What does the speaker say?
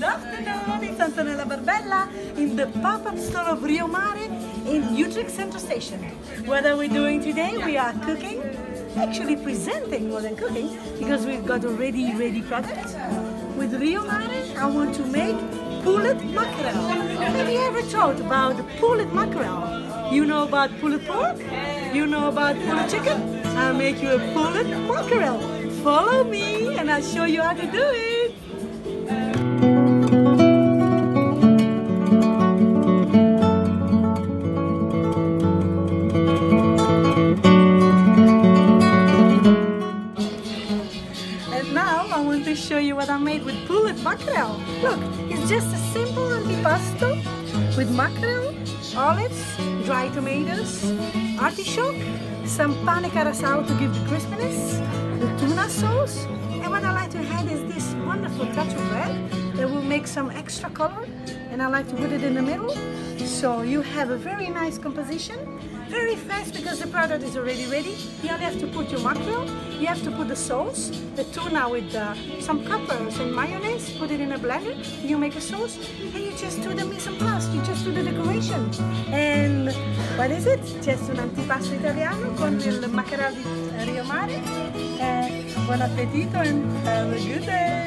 Antonella Barbella in the pop-up store of Rio Mare in Utrecht Central Station. What are we doing today? We are cooking, actually presenting more than cooking because we've got already ready products. With Rio Mare, I want to make pulled mackerel. Have you ever thought about pulled mackerel? You know about pulled pork? You know about pulled chicken? I'll make you a pulled mackerel. Follow me and I'll show you how to do it. Now I want to show you what I made with pulled mackerel. Look, it's just a simple antipasto with mackerel, olives, dry tomatoes, artichoke, some pane carasau to give the crispiness, the tuna sauce, and what I like to add is this wonderful touch of red that will make some extra color, and I like to put it in the middle. So you have a very nice composition, very fast because the product is already ready. You only have to put your mackerel, you have to put the sauce, the tuna with uh, some peppers and mayonnaise, put it in a blender, you make a sauce, and you just do the mise en place, you just do the decoration. And what is it? Just un antipasto italiano con il mackerel di Rio Mare. Eh, buon appetito and have a good day!